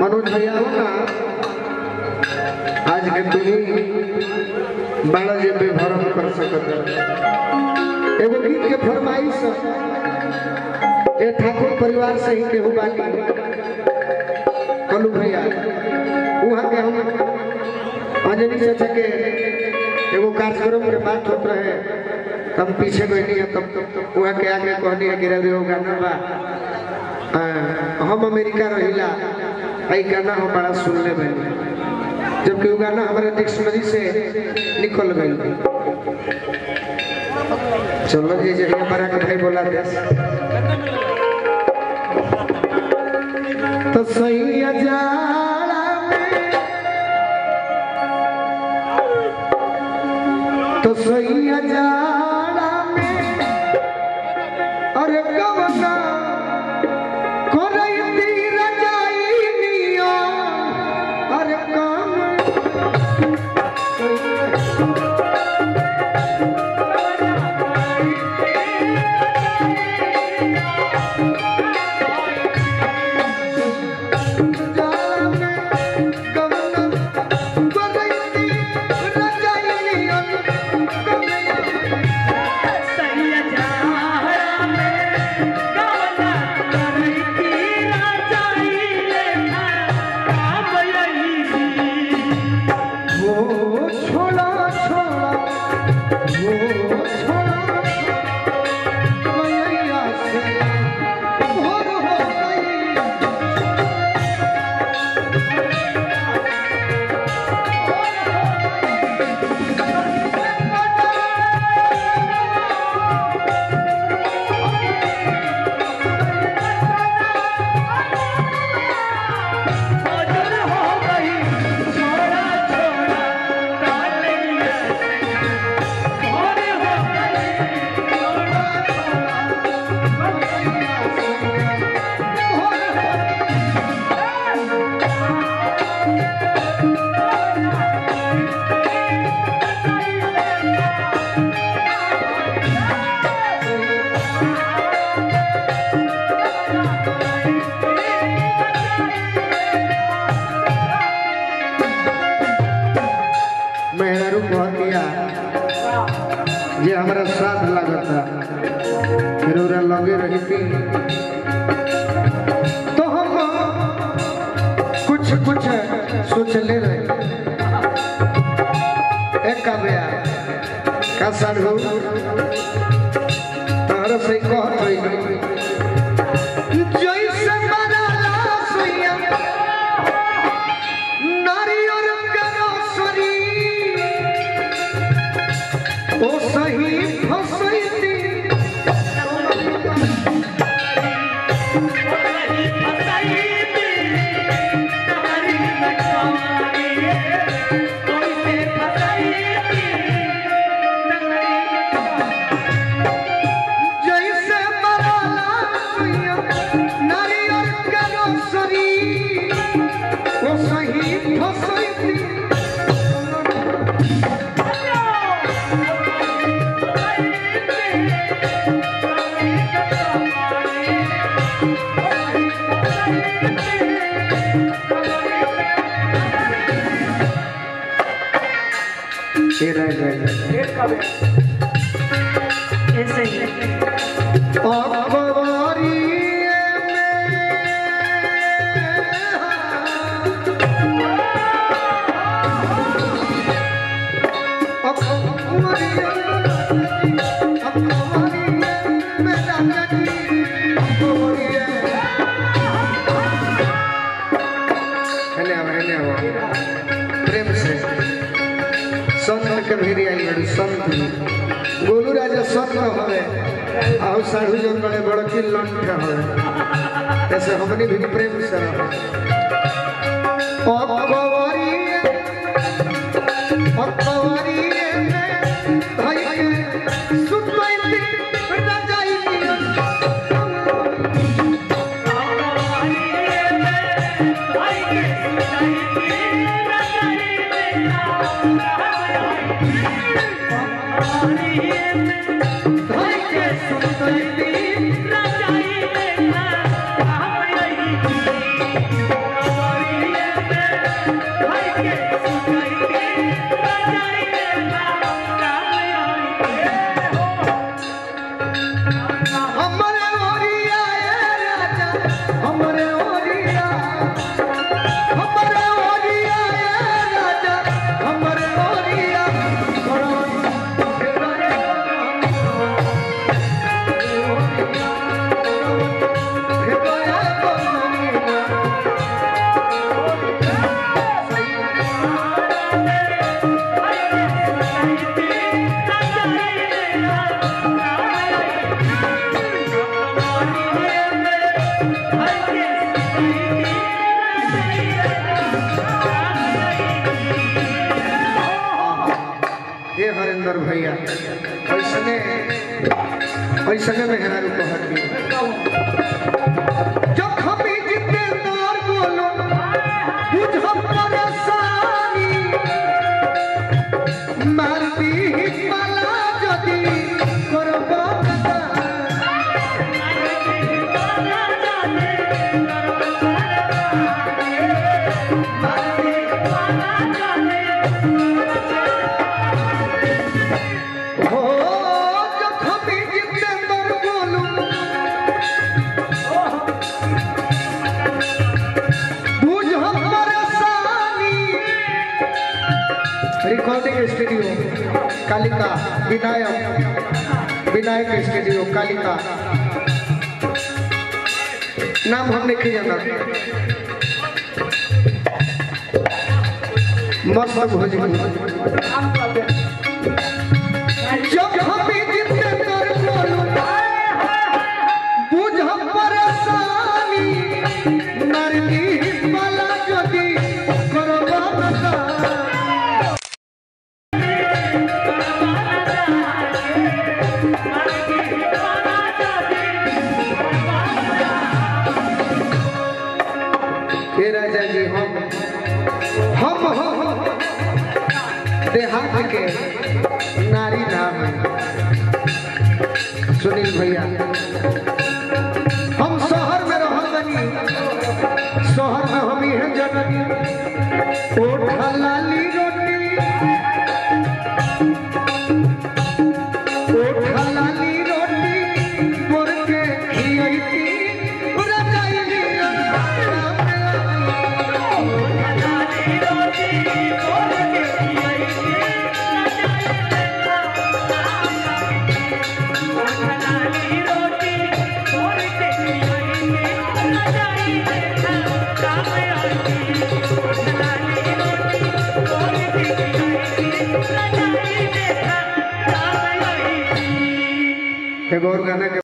मनोज भैया हो आज के बड़ा जी पे भरम कर सकत एगो गीत के फरमाइश ठाकुर परिवार से ही केहू बानी अंजनी चाचा के एगो कार्यक्रम के बात होत रहे। हम पीछे बैठी है तब वहाँ के आगे कहनी है रवि वो गाना बा। हाँ, हम अमेरिका रहिला आई गाना हम बड़ा सुनले बनी। जबकि वो गाना हमारे डिक्शनरी से निकल गई चलो जी जी हमारा के भाई बोला तो सही जाला तो सही जाला Whoa. फिर लगे रही तो हम कुछ कुछ सोचले रहे एक का बया का साढ़ू तहरा सही कहत Yeah. ये रह गए ऐसे ही अखबारिये आई बड़ी संत गोलू राजा संत हवे आओ साधु जन बड़े बड़की लंठ हवे ऐसे हमनी भी प्रेम से रहो हरिंदर भैया। ऐसने ऐसने मेहरा को। कालिका विनायक विनायक स्टूडियो कालिका। नाम हमने किया जाना मस्त भोजपुरी के नारी नाम। सुनील भैया, हम शहर में रह बनी शहर में हम ही जननी। ओठ लाली एगो और गाना के